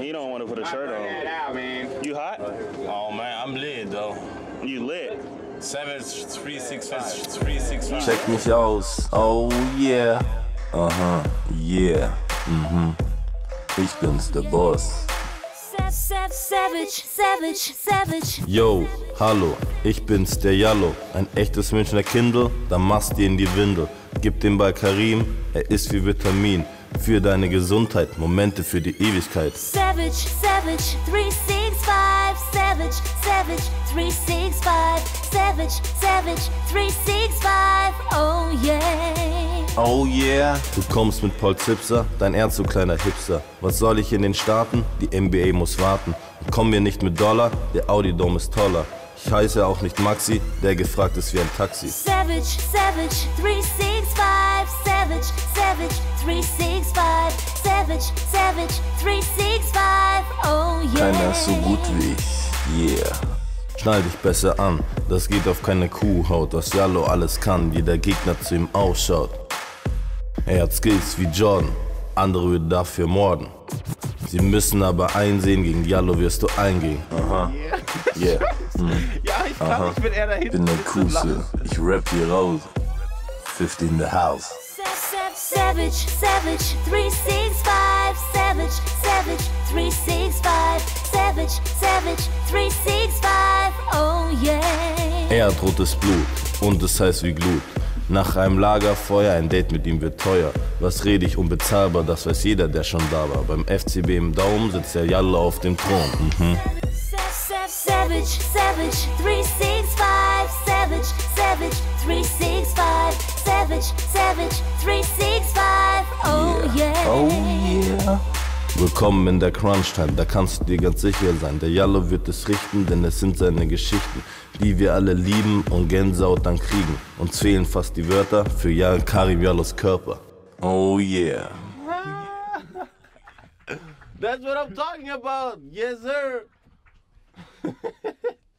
He don't want to put a shirt on. out, man. You hot? Oh man, I'm lit though. You lit? Savage 365. 365. Check mich aus. Oh yeah. Aha, yeah. Mhm. Ich bin's, der Boss. Savage, savage, savage. Yo, hallo, ich bin's, der Jallo. Ein echtes Münchner Kindle, dann machst dir in die Windel. Gib den Ball Karim, er ist wie Vitamin. Für deine Gesundheit, Momente für die Ewigkeit. Savage, savage, 365. Savage, savage, 365. Savage, savage, 365. Oh yeah. Oh yeah. Du kommst mit Paul Zipser, dein Ernst, du kleiner Hipster. Was soll ich in den Staaten? Die NBA muss warten. Und komm mir nicht mit Dollar, der Audi Dome ist toller. Ich heiße auch nicht Maxi, der gefragt ist wie ein Taxi. Savage, savage, 365. Savage, savage, 365. Savage, savage, 365. Oh yeah. Keiner ist so gut wie ich, yeah. Schnall dich besser an, das geht auf keine Kuhhaut, dass Jallo alles kann, wie der Gegner zu ihm ausschaut. Er hat Skills wie Jordan, andere würden dafür morden. Sie müssen aber einsehen, gegen Jallo wirst du eingehen. Aha. Yeah. Ja, ich kann nicht mit er da hinten Bin der. Kusse, ich rap hier raus. 50 in the house. Savage, savage, 365. Savage, savage, 365. Savage, savage, 365. Oh yeah. Er hat rotes Blut und es heißt wie Glut. Nach einem Lagerfeuer, ein Date mit ihm wird teuer. Was rede ich unbezahlbar, das weiß jeder, der schon da war. Beim FCB im Daumen sitzt der Jallo auf dem Thron. Mhm. Savage, savage, 365. Savage, Savage, savage, 365. Oh yeah. Oh yeah. Willkommen in der Crunch-Time, da kannst du dir ganz sicher sein. Der Jallo wird es richten, denn es sind seine Geschichten, die wir alle lieben und Gänsehaut dann kriegen. Uns fehlen fast die Wörter für Jan Karim Jallos Körper. Oh yeah. That's what I'm talking about. Yes, sir.